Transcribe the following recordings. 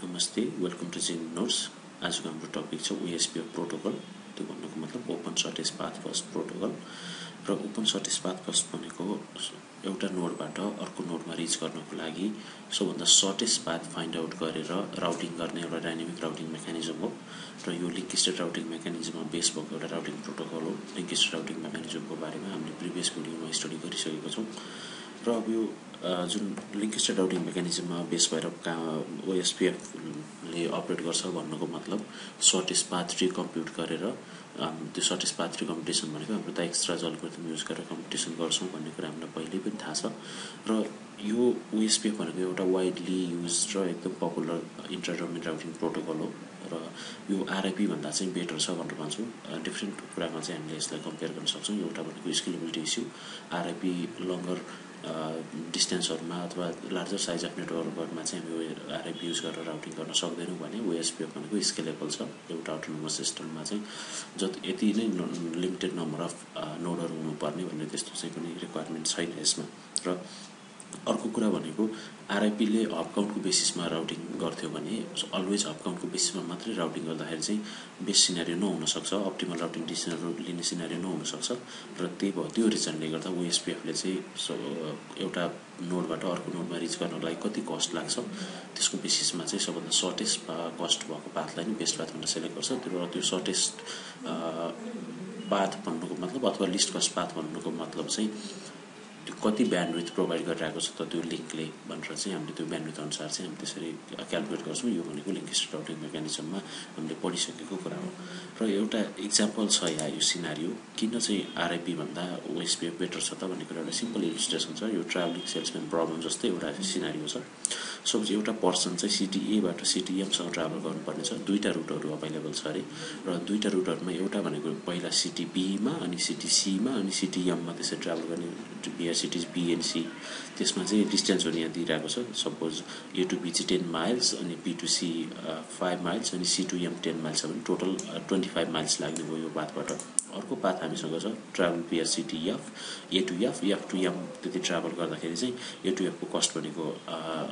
नमस्ते welcome to जिन notes आजको हाम्रो टपिक छ ओएसपी प्रोटोकल त्यो भन्नुको मतलब open shortest path first protocol र ओपन सर्टेज पाथ फर्स्ट भनेको एउटा नोडबाट अर्को नोडमा रिच गर्नको लागि सबभन्दा सर्टेस्ट पाथ फाइन्ड आउट गरेर राउटिङ गर्ने एउटा डाइनामिक राउटिङ मेकानिजम हो। र यो लिङ्क स्टेट राउटिङ मेकानिजममा बेस भएको एउटा राउटिङ प्रोटोकल हो। लिङ्क स्टेट राउटिङ मेकानिजमको बारेमा हामीले प्रिभियस भिडियोमा स्टडी गरिसकेको छौँ। र अब यो जुन लिङ्क स्टेट राउटिङ मेकानिजममा बेस भएर कहाँ ओएसपिएफले अपरेट गर्छ भन्नुको मतलब सर्टेस्ट पाथ ट्री कम्प्युट गरेर त्यो सर्टेस्ट पाथ ट्री कम्पिटिसन भनेको हाम्रो त एक्स्ट्रा अल्गोरिथम युज गरेर कम्पिटिसन गर्छौँ भन्ने कुरा हामीलाई पहिल्यै पनि थाहा छ। र यो ओएसपिएफ भनेको एउटा वाइडली युज र एकदम पपुलर इन्टरडोमेन राउटिङ प्रोटोकल हो। र यो आरआइपी भन्दा चाहिँ बेटर छ भनेर भन्छौँ। डिफ्रेन्ट कुरामा चाहिँ हामीले यसलाई कम्पेयर गर्न सक्छौँ। एउटा भनेको स्किलेबिलिटी इस्यु आरआइपी लङ्गर डिस्टेन्सहरूमा अथवा लार्जर साइज अफ नेटवर्कहरूमा चाहिँ हामी आरआइपी युज गरेर राउटिङ गर्न सक्दैनौँ भने ओएसपिएफ भनेको स्केलेबल छ। एउटा अटोनोमस सिस्टममा चाहिँ जति यति नै लिमिटेड नम्बर अफ नोडहरू हुनुपर्ने भन्ने त्यस्तो चाहिँ कुनै रिक्वायरमेन्ट छैन यसमा। र अर्को कुरा भनेको आरआइपीले हब काउन्टको बेसिसमा राउटिङ गर्थ्यो भने अलवेज हब काउन्टको बेसिसमा मात्रै राउटिङ गर्दाखेरि चाहिँ बेस्ट सिनारी नहुनसक्छ अप्टिमल राउटिङ डिसिजनहरू लिने सिनारी नहुनसक्छ। र त्यही भयो त्यो रिजनले गर्दा ओएसपिएफले चाहिँ एउटा नोडबाट अर्को नोडमा रिच गर्नको लागि कति कस्ट लाग्छ त्यसको बेसिसमा चाहिँ सबभन्दा सर्टेस्ट कस्ट भएको पाथलाई नै बेस्ट पाथ भनेर सेलेक्ट गर्छ। त्यो त्यो सर्टेस्ट पाथ भन्नुको मतलब अथवा लिस्ट कस्ट पाथ भन्नुको मतलब चाहिँ कति ब्यान्डविथ प्रोभाइड गरिरहेको छ त त्यो लिङ्कले भनेर चाहिँ हामीले त्यो ब्यान्डविथ अनुसार चाहिँ हामी त्यसरी क्यालकुलेट गर्छौँ। यो भनेको लिङ्क स्टेट राउटिङ मेकानिजममा हामीले पढिसकेको कुरा हो। र एउटा इक्जाम्पल छ यहाँ यो सिनारियो किन चाहिँ आरआइपी भन्दा ओएसपिएफ बेटर छ त भन्ने कुरा एउटा सिम्पल इलिस्ट्रेसन छ। यो ट्राभलिङ सेल्सम्यान प्रब्लम जस्तै एउटा सिनारियो छ। सपोज एउटा पर्सन चाहिँ सिटी एबाट सिटी एमसँग ट्राभल गर्नुपर्ने छ। दुईवटा रुटहरू अभाइलेबल छ अरे। र दुईवटा रुटहरूमा एउटा भनेको पहिला सिटी बीमा अनि सिटी सीमा अनि सिटी एममा त्यसरी ट्राभल गर्ने बिआर सिटिज बिएनसी त्यसमा चाहिँ डिस्टेन्सहरू यहाँ दिइरहेको छ। सपोज ए टु बी चाहिँ टेन माइल्स अनि B to C five miles अनि C to M ten miles छ भने टोटल ट्वेन्टी फाइभ माइल्स लाग्ने भयो यो पाथबाट। अर्को पाथ हामीसँग छ travel BR city F A to F F to M त्यति ट्राभल गर्दाखेरि चाहिँ ए टु एफको कस्ट भनेको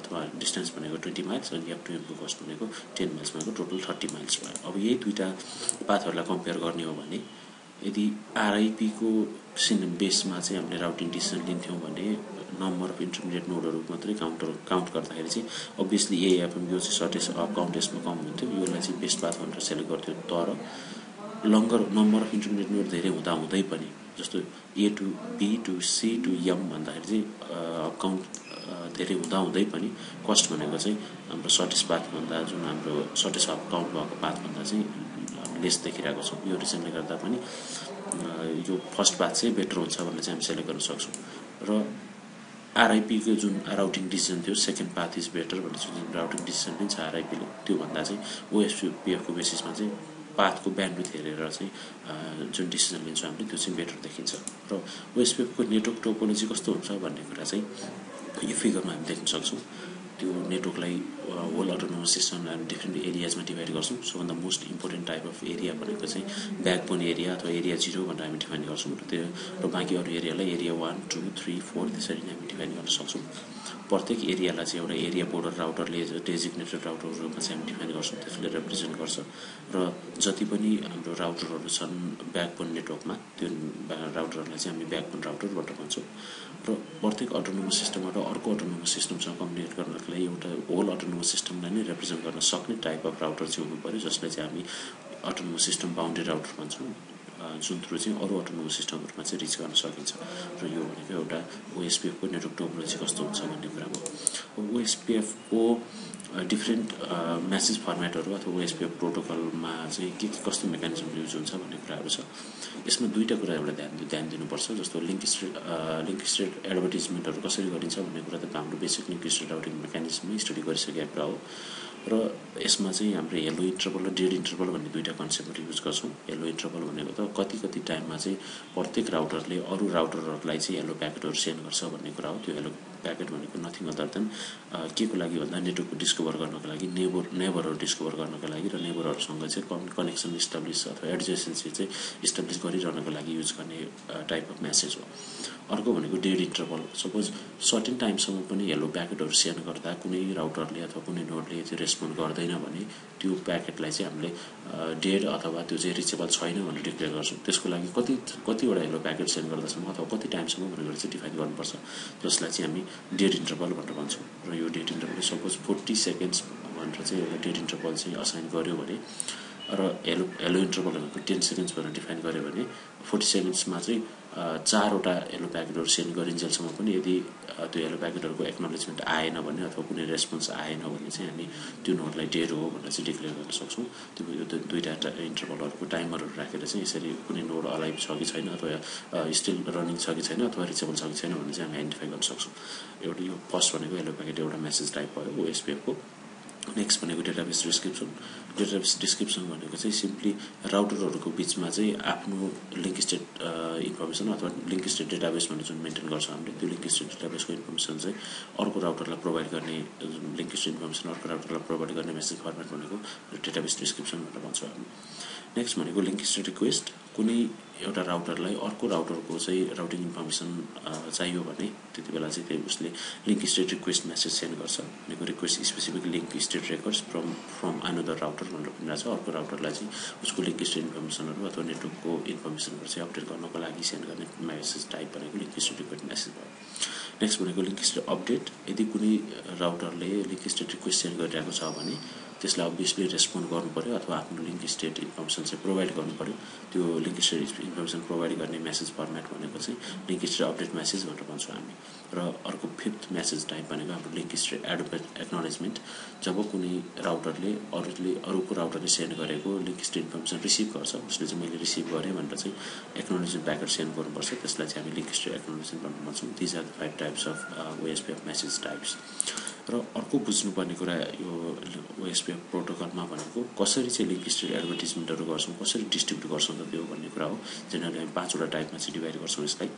अथवा डिस्टेन्स भनेको ट्वेन्टी माइल्स अनि एफ टु एमको कस्ट भनेको टेन माइल्स भनेको टोटल थर्टी माइल्स भयो। अब यही दुइटा पाथहरूलाई कम्पेयर गर्ने हो भने यदि आरआइपीको सिन बेसमा चाहिँ हामीले राउटिङ डिसिजन लिन्थ्यौँ भने नम्बर अफ इन्टरमिडिएट नोडहरू मात्रै काउन्टर काउन्ट गर्दाखेरि चाहिँ अभियसली एएफएम यो चाहिँ सर्टेज काउन्ट यसमा कम हुन्थ्यो। यसलाई चाहिँ बेस्ट पाथ भनेर सेलेक्ट गर्थ्यो। तर longer number of intermediate node धेरै हुँदा हुँदै पनि जस्तो A to B to C to M भन्दाखेरि चाहिँ काउन्ट धेरै हुँदा हुँदै पनि कस्ट भनेको चाहिँ हाम्रो सर्टेज पाथभन्दा जुन हाम्रो सर्टेज अफ काउन्ट भएको पाथभन्दा चाहिँ लेस देखिरहेको छौँ। यो रिजनले गर्दा पनि यो फर्स्ट पाथ चाहिँ बेटर हुन्छ भनेर चाहिँ हामी सेलेक्ट गर्न सक्छौँ। र आरआइपीको जुन राउटिङ डिसिजन थियो सेकेन्ड पाथ इज बेटर भनेर जुन राउटिङ डिसिजन पनि छ आरआइपीले त्योभन्दा चाहिँ ओएसपिएफको बेसिसमा चाहिँ पाथको ब्यान्डविथ हेरेर चाहिँ जुन डिसिजन लिन्छौँ हामीले त्यो चाहिँ बेटर देखिन्छ। र ओएसपिएफको नेटवर्क टोपोलोजी कस्तो हुन्छ भन्ने कुरा चाहिँ यो फिगरमा हामी देख्न सक्छौँ। त्यो नेटवर्कलाई होल अटोनोमस सिस्टम डिफ्रेन्ट एरियाजमा डिभाइड गर्छौँ. सबभन्दा most important type of area भनेको चाहिँ ब्याकबोन एरिया अथवा एरिया जिरो भनेर हामी डिफाइन गर्छौँ। र त्यो र बाँकी अरू एरियालाई area one two three four त्यसरी नै हामी डिफाइन गर्न सक्छौँ। प्रत्येक एरियालाई चाहिँ एउटा एरिया बोर्डर राउटरले डेजिग्नेटेड राउटरहरूमा चाहिँ हामी डिफाइन गर्छौँ त्यसले रिप्रेजेन्ट गर्छ। र जति पनि हाम्रो राउटरहरू छन् ब्याकबोन नेटवर्कमा त्यो राउटरहरूलाई चाहिँ हामी ब्याकबोन राउटर भनेर भन्छौँ। र प्रत्येक अटोनोमस सिस्टमबाट अर्को अटोनोमस सिस्टमसँग कम्युनिकेट गर्नको लागि एउटा होल अटोनोमस सिस्टमलाई नै रिप्रेजेन्ट गर्न सक्ने टाइप अफ राउटर चाहिँ हुनु जसलाई चाहिँ हामी अटोनोमस सिस्टम बााउन्ड्री राउटर भन्छौँ। जुन थ्रु चाहिँ अरू अटोनोमस सिस्टमहरूमा चाहिँ रिच गर्न सकिन्छ। र यो भनेको एउटा ओएसपिएफको नेटवर्क टोपोलोजी कस्तो हुन्छ भन्ने कुरा हो ओएसपिएफको डिफ्रेन्ट म्यासेज फर्मेटहरू अथवा ओएसपिएफ प्रोटोकलमा चाहिँ के के कस्तो मेकानिजम युज हुन्छ भन्ने कुराहरू छ। यसमा दुईवटा कुरा एउटा ध्यान ध्यान दिनुपर्छ जस्तो लिङ्क स्ट्रेट लिङ्क स्ट्रेट एडभर्टिजमेन्टहरू कसरी गरिन्छ भन्ने कुरा त हाम्रो बेसिक लिङ्क स्ट्रेट राउटिङ मेकानिजमै स्टडी गरिसकेको कुरा हो। र यसमा चाहिँ हाम्रो हेलो इन्टरभल र डेड इन्टरभल भन्ने दुईवटा कन्सेप्टहरू युज गर्छौँ। हेलो इन्टरभल भनेको त कति कति टाइममा चाहिँ प्रत्येक राउटरले अरू राउटरहरूलाई चाहिँ हेलो प्याकेटहरू सेन्ड गर्छ भन्ने कुरा हो। त्यो हेलो प्याकेट भनेको नथिङ अदर देन के को लागि भन्दा नेटवर्कको डिस्कभर गर्नको लागि नेबर नेबरहरू डिस्कभर गर्नको लागि र नेबरहरूसँग चाहिँ कन् कनेक्सन इस्टाब्लिस अथवा एडजेसेन्सी चाहिँ इस्टाब्लिस गरिरहनको लागि युज गर्ने टाइप अफ म्यासेज हो। अर्को भनेको डेड इन्टरभल सपोज सर्टेन टाइमसम्म पनि हेलो प्याकेटहरू सेन्ड गर्दा कुनै राउटरले अथवा कुनै नोडले चाहिँ रेस्पोन्ड गर्दैन भने त्यो प्याकेटलाई चाहिँ हामीले डेड अथवा त्यो चाहिँ रिचेबल छैन भनेर डिक्लेयर गर्छौँ। त्यसको लागि कति कतिवटा हेलो प्याकेट सेन्ड गर्दासम्म अथवा कति टाइमसम्म भनेर चाहिँ डिफाइन गर्नुपर्छ। जसलाई चाहिँ हामी डेड इन्टरभल भनेर भन्छौँ। र यो dead interval suppose forty seconds भनेर चाहिँ एउटा डेड इन्टरभल चाहिँ असाइन गर्यो भने र हेलो हेलो इन्टरभल भनेको टेन सेकेन्ड्स भनेर डिफाइन गर्यो भने फोर्टी सेकेन्ड्समा चाहिँ चारवटा हेलो प्याकेटहरू सेन्ड गरिन्जेलसम्म पनि यदि त्यो हेलो प्याकेटहरूको एक्नोलेजमेन्ट आएन भने अथवा कुनै रेस्पोन्स आएन भने चाहिँ हामी त्यो नोटलाई डेड हो भनेर चाहिँ डिक्लेयर गर्न सक्छौँ। त्यो यो दुईवटा इन्टरभलहरूको टाइमरहरू राखेर चाहिँ यसरी कुनै नोड अलाइभ छ कि छैन अथवा स्टिल रनिङ छ कि छैन अथवा रिचेबल छ कि छैन भने चाहिँ हामी आइडेन्टिफाई गर्न सक्छौँ। एउटा यो फर्स्ट भनेको हेलो प्याकेट एउटा मेसेज टाइप भयो ओएसपिएफको नेक्स्ट भनेको डेटाबेस डिस्क्रिप्सन डेटाबेस डिस्क्रिप्सन भनेको चाहिँ सिम्पली राउटरहरूको बिचमा चाहिँ आफ्नो लिङ्क स्टेट इन्फर्मेसन अथवा लिङ्क स्टेट डेटाबेस भनेर जुन मेन्टेन गर्छ हामीले त्यो लिङ्क स्टेट डेटाबेसको इन्फर्मेसन चाहिँ अर्को राउटरलाई प्रोभाइड गर्ने लिङ्क स्टेट इन्फर्मेसन अर्को राउटरलाई प्रोभाइड गर्ने मेसेज फर्मेट भनेको डेटाबेस डिस्क्रिप्सन भनेर भन्छौँ हामी। नेक्स्ट भनेको लिङ्क स्टेट रिक्वेस्ट कुनै एउटा राउटरलाई अर्को राउटरको चाहिँ राउटिङ इन्फर्मेसन चाहियो भने त्यति बेला चाहिँ त्यो उसले link state request message send गर्छ। भनेको request specific link state records from from another router भनेर भनिरहेको छ। अर्को राउटरलाई चाहिँ उसको लिङ्क स्टेट इन्फर्मेसनहरू अथवा नेटवर्कको इन्फर्मेसनहरू चाहिँ अपडेट गर्नको लागि सेन्ड गर्ने मेसेज टाइप भनेको लिङ्क स्टेट रिक्वेस्ट मेसेज भयो। नेक्स्ट भनेको लिङ्क स्टेट अपडेट यदि कुनै राउटरले लिङ्क स्टेट रिक्वेस्ट सेन्ड गरिरहेको छ भने त्यसलाई अभियसली रेस्पोन्ड गर्नु पऱ्यो अथवा आफ्नो लिङ्क स्टेट इन्फर्मेसन चाहिँ प्रोभाइड गर्नु पऱ्यो त्यो लिङ्क स्टेट इन्फर्मेसन प्रोभाइड गर्ने मेसेज फर्मेट भनेको चाहिँ लिङ्क स्टेट अपडेट मेसेज भनेर भन्छौँ हामी। र अर्को फिफ्थ मेसेज टाइप भनेको हाम्रो लिङ्क स्टेट एडोपेट एक्नोलेजमेन्ट जब कुनै राउटरले अरूले अरूको राउटरले सेन्ड गरेको लिङ्क स्टेट इन्फर्मेसन रिसिभ गर्छ उसले चाहिँ मैले रिसिभ गरेँ भनेर चाहिँ एक्नोलेजमेन्ट प्याकेट सेन्ड गर्नुपर्छ। त्यसलाई चाहिँ हामी लिङ्क स्टेट एक्नोलेजमेन्ट भनेर भन्छौँ। These are the five types of OSP of message types र अर्को बुझ्नुपर्ने कुरा यो ओएसपिएफ प्रोटोकलमा भनेको कसरी चाहिँ लिङ्क स्टेट एडभर्टिजमेन्टहरू गर्छौँ कसरी डिस्ट्रिब्युट गर्छौँ त त्यो भन्ने कुरा हो जेनरली हामी पाँचवटा टाइपमा चाहिँ डिभाइड गर्छौँ यसलाई।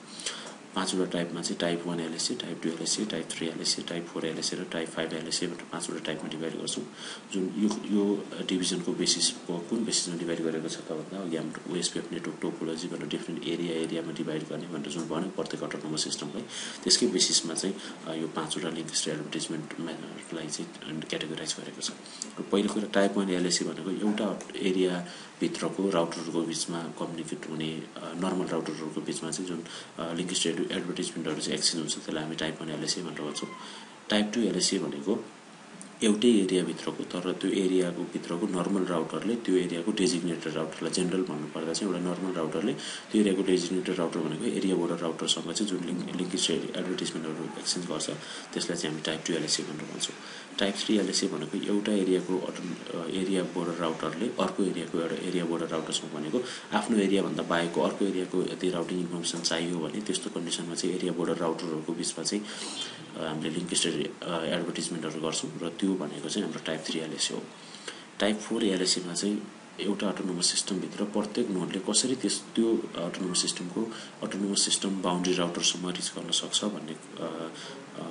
पाँचवटा टाइपमा चाहिँ type one LSC type two LSC type three LSC type four LSC र टाइप फाइभ एलएससी भनेर पाँचवटा टाइपमा डिभाइड गर्छौँ। जुन यो यो डिभिजनको बेसिसको कुन बेसिसमा डिभाइड गरेको छ त भन्दा अघि हाम्रो ओएसपिएफ नेटवर्क टोपोलोजी भनेर डिफ्रेन्ट एरिया एरियामा डिभाइड गर्ने भनेर जुन भन्यो प्रत्येक अटोनोमस सिस्टमलाई त्यसकै बेसिसमा चाहिँ यो पाँचवटा लिङ्क एडभर्टिजमेन्टलाई चाहिँ क्याटेगोराइज गरेको छ। र पहिलो कुरा टाइप वान एलएससी भनेको एउटा एरियाभित्रको राउटरहरूको बिचमा कम्युनिकेट हुने नर्मल राउटरहरूको बिचमा चाहिँ जुन लिङ्क स्टेट एडभर्टिजमेन्टहरू चाहिँ एक्सचेन्ज हुन्छ त्यसलाई हामी टाइप वान एलएसए भनेर भन्छौँ। टाइप टू एलएसए भनेको एउटै एरियाभित्रको तर त्यो एरियाको भित्रको नर्मल राउटरले त्यो एरियाको डेजिग्नेटेड राउटरलाई जेनरल भन्नुपर्दा चाहिँ एउटा नर्मल राउटरले त्यो एरियाको डेजिग्नेटेड राउटर भनेको एरिया बोर्डर राउटरसँग चाहिँ जुन लिङ्क लिङ्क एडभर्टिजमेन्टहरू एक्सचेन्ज गर्छ त्यसलाई चाहिँ हामी टाइप टू एलएसए भनेर भन्छौँ। टाइप थ्री एलएसए भनेको एउटा एरियाको अटो एरिया बोर्डर राउटरले अर्को एरियाको एउटा एरिया बोर्डर राउटरसँग भनेको आफ्नो एरियाभन्दा बाहेकको अर्को एरियाको यदि राउटिङ इन्फर्मेसन चाहियो भने त्यस्तो कन्डिसनमा चाहिँ एरिया बोर्डर राउटरहरूको बिचमा चाहिँ हामीले लिङ्क स्टेट एडभर्टिजमेन्टहरू गर्छौँ र त्यो भनेको चाहिँ हाम्रो टाइप थ्री एलएसए हो। टाइप फोर एलएसएमा चाहिँ एउटा अटोनोमस सिस्टमभित्र प्रत्येक नोडले कसरी त्यस त्यो अटोनोमस सिस्टमको अटोनोमस सिस्टम बााउन्ड्री राउटरसम्म रिच गर्न सक्छ भन्ने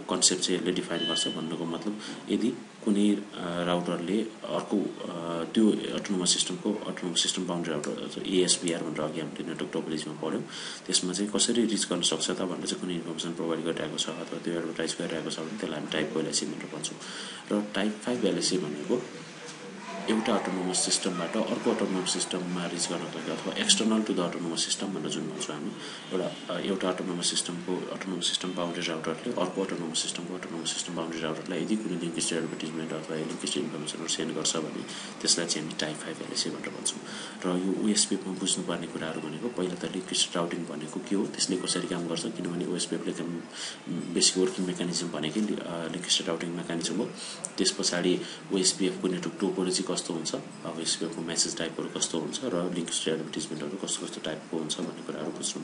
कन्सेप्ट चाहिँ यसले डिफाइन गर्छ भन्नुको मतलब यदि कुनै राउटरले अर्को त्यो अटोनोमस सिस्टमको autonomous system boundary router ASBR भनेर अघि हामीले नेटवर्क टोपोलोजीमा पढ्यौँ त्यसमा चाहिँ कसरी रिच गर्न सक्छ त भनेर चाहिँ कुनै इन्फर्मेसन प्रोभाइड गरिरहेको छ अथवा त्यो एडभर्टाइज गरिरहेको छ भने त्यसलाई हामी टाइप एलएससी भनेर भन्छौँ। र टाइप फाइभ एलएससी भनेको एउटा अटोनोमस सिस्टमबाट अर्को अटोनोमस सिस्टममा रिच गर्नको लागि अथवा external to the autonomous system भनेर जुन भन्छौँ एउटा एउटा अटोनोमस सिस्टमको अटोनोमस सिस्टम बााउन्ड्री राउटरले अर्को अटोनोमस सिस्टमको अटोनोमस सिस्टम बााउन्ड्री राउटरलाई यदि कुनै लिङ्क स्टेट एडभर्टिजमेन्ट अथवा लिङ्क स्टेट इन्फर्मेसनहरू सेन्ड गर्छ भने त्यसलाई चाहिँ हामी टाइप फाइभ एलएसए भनेर भन्छौँ। र यो ओएसपिएफमा बुझ्नुपर्ने कुराहरू भनेको पहिला त लिङ्क स्टेट राउटिङ भनेको के हो त्यसले कसरी काम गर्छ किनभने ओएसपिएफले बेसिक वर्किङ मेकानिजम भनेकै लिङ्क स्टेट राउटिङ मेकानिजम हो। त्यस पछाडि ओएसपिएफको नेटवर्क टोपोलोजी कस्तो हुन्छ अब एसपिएफको मेसेज टाइपहरू कस्तो हुन्छ र लिङ्क एडभर्टिजमेन्टहरू कस्तो कस्तो टाइपको हुन्छ भन्ने कुराहरू